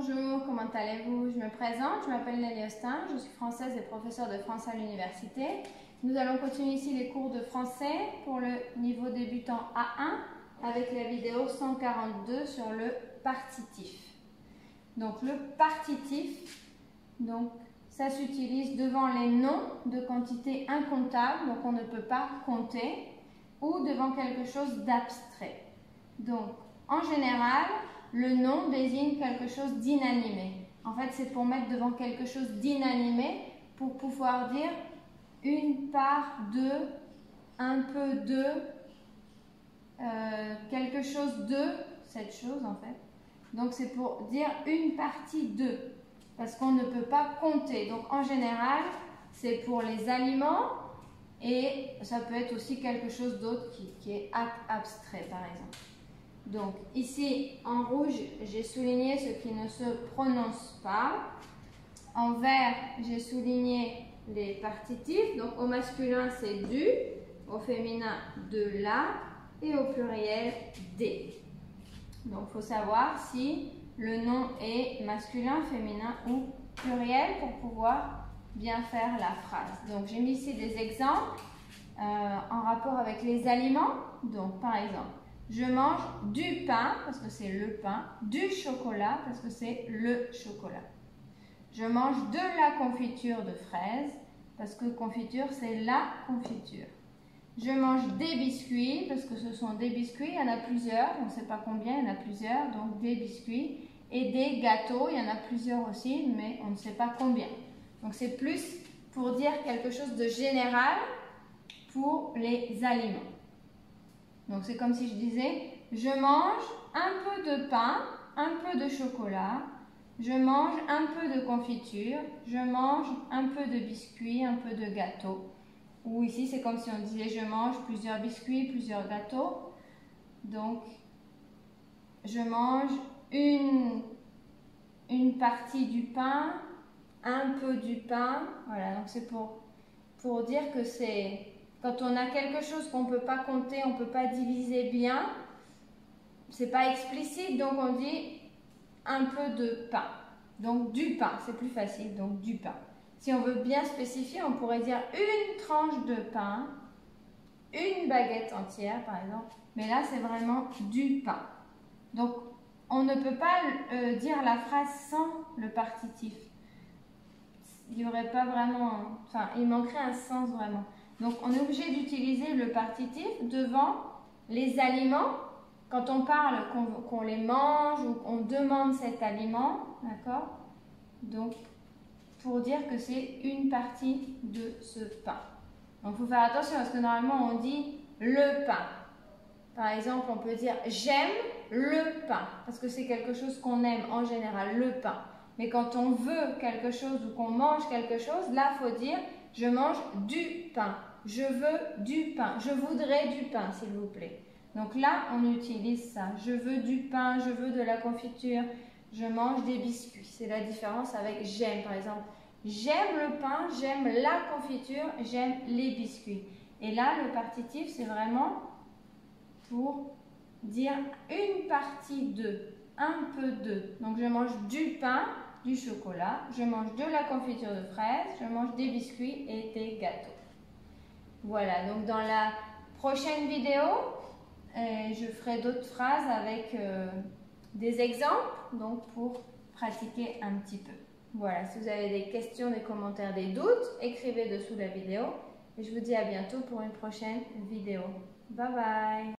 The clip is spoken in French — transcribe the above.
Bonjour, comment allez-vous? Je me présente, je m'appelle Nelly Austin, je suis française et professeure de français à l'université. Nous allons continuer ici les cours de français pour le niveau débutant A1 avec la vidéo 142 sur le partitif. Donc le partitif, donc ça s'utilise devant les noms de quantités incomptables, donc on ne peut pas compter, ou devant quelque chose d'abstrait. Donc en général, le nom désigne quelque chose d'inanimé. En fait, c'est pour mettre devant quelque chose d'inanimé pour pouvoir dire une part de, un peu de, euh, quelque chose de, cette chose en fait. Donc c'est pour dire une partie de, parce qu'on ne peut pas compter. Donc en général, c'est pour les aliments et ça peut être aussi quelque chose d'autre qui, qui est abstrait par exemple. Donc ici, en rouge, j'ai souligné ce qui ne se prononce pas. En vert, j'ai souligné les partitifs. Donc au masculin, c'est du, au féminin, de la, et au pluriel, des. Donc il faut savoir si le nom est masculin, féminin ou pluriel pour pouvoir bien faire la phrase. Donc j'ai mis ici des exemples euh, en rapport avec les aliments. Donc par exemple, je mange du pain parce que c'est le pain, du chocolat parce que c'est le chocolat. Je mange de la confiture de fraises parce que confiture c'est la confiture. Je mange des biscuits parce que ce sont des biscuits, il y en a plusieurs, on ne sait pas combien, il y en a plusieurs, donc des biscuits. Et des gâteaux, il y en a plusieurs aussi, mais on ne sait pas combien. Donc c'est plus pour dire quelque chose de général pour les aliments. Donc c'est comme si je disais, je mange un peu de pain, un peu de chocolat, je mange un peu de confiture, je mange un peu de biscuits, un peu de gâteau. Ou ici c'est comme si on disait je mange plusieurs biscuits, plusieurs gâteaux. Donc je mange une, une partie du pain, un peu du pain. Voilà, donc c'est pour, pour dire que c'est quand on a quelque chose qu'on ne peut pas compter, on ne peut pas diviser bien, c'est pas explicite, donc on dit un peu de pain. Donc du pain, c'est plus facile, donc du pain. Si on veut bien spécifier, on pourrait dire une tranche de pain, une baguette entière par exemple, mais là c'est vraiment du pain. Donc on ne peut pas euh, dire la phrase sans le partitif. Il n'y aurait pas vraiment, enfin il manquerait un sens vraiment. Donc on est obligé d'utiliser le partitif devant les aliments quand on parle qu'on les mange ou qu'on demande cet aliment, d'accord? Donc pour dire que c'est une partie de ce pain. Donc il faut faire attention parce que normalement on dit le pain. Par exemple, on peut dire j'aime le pain parce que c'est quelque chose qu'on aime en général, le pain. Mais quand on veut quelque chose ou qu'on mange quelque chose, là, il faut dire je mange du pain je veux du pain, je voudrais du pain, s'il vous plaît. Donc là, on utilise ça. Je veux du pain, je veux de la confiture, je mange des biscuits. C'est la différence avec j'aime, par exemple. J'aime le pain, j'aime la confiture, j'aime les biscuits. Et là, le partitif, c'est vraiment pour dire une partie de, un peu de. Donc, je mange du pain, du chocolat, je mange de la confiture de fraises, je mange des biscuits et des gâteaux. Voilà, donc dans la prochaine vidéo, euh, je ferai d'autres phrases avec euh, des exemples, donc pour pratiquer un petit peu. Voilà, si vous avez des questions, des commentaires, des doutes, écrivez dessous la vidéo. Et je vous dis à bientôt pour une prochaine vidéo. Bye bye